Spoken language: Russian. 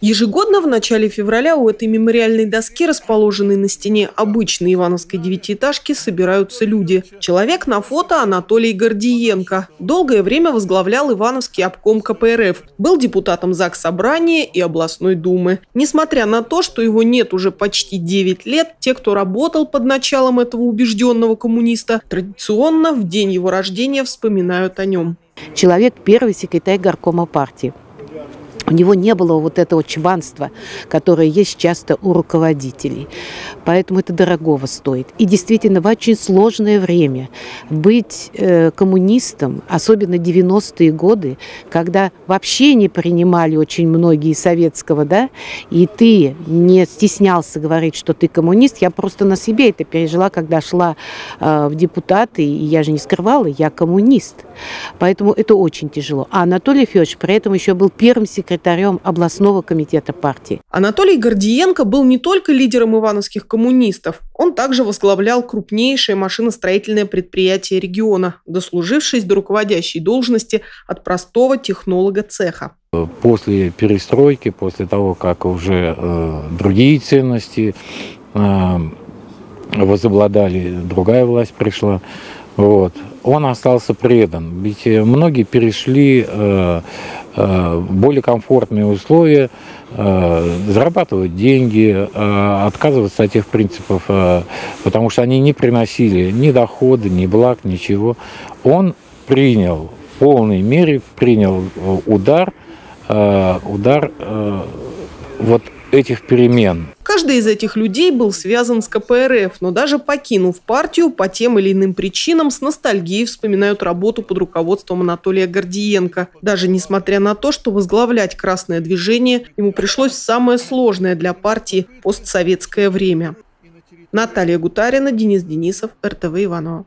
Ежегодно в начале февраля у этой мемориальной доски, расположенной на стене обычной ивановской девятиэтажки, собираются люди. Человек на фото Анатолий Гордиенко. Долгое время возглавлял Ивановский обком КПРФ. Был депутатом ЗАГС Собрания и областной думы. Несмотря на то, что его нет уже почти 9 лет, те, кто работал под началом этого убежденного коммуниста, традиционно в день его рождения вспоминают о нем. Человек первый секретарь горкома партии. У него не было вот этого чванства, которое есть часто у руководителей. Поэтому это дорогого стоит. И действительно, в очень сложное время быть э, коммунистом, особенно 90-е годы, когда вообще не принимали очень многие советского, да, и ты не стеснялся говорить, что ты коммунист. Я просто на себе это пережила, когда шла э, в депутаты, и я же не скрывала, я коммунист. Поэтому это очень тяжело. А Анатолий Федорович при этом еще был первым секретарем секретарем областного комитета партии. Анатолий Гордиенко был не только лидером ивановских коммунистов, он также возглавлял крупнейшее машиностроительное предприятие региона, дослужившись до руководящей должности от простого технолога цеха. После перестройки, после того, как уже э, другие ценности э, возобладали, другая власть пришла, вот, он остался предан. Ведь многие перешли э, более комфортные условия, э, зарабатывать деньги, э, отказываться от тех принципов, потому что они не приносили ни дохода, ни благ, ничего. Он принял в полной мере, принял удар, удар вот этих перемен. Каждый из этих людей был связан с КПРФ, но даже покинув партию, по тем или иным причинам с ностальгией вспоминают работу под руководством Анатолия Гордиенко. Даже несмотря на то, что возглавлять красное движение ему пришлось самое сложное для партии постсоветское время. Наталья Гутарина, Денис Денисов, РТВ Иванова.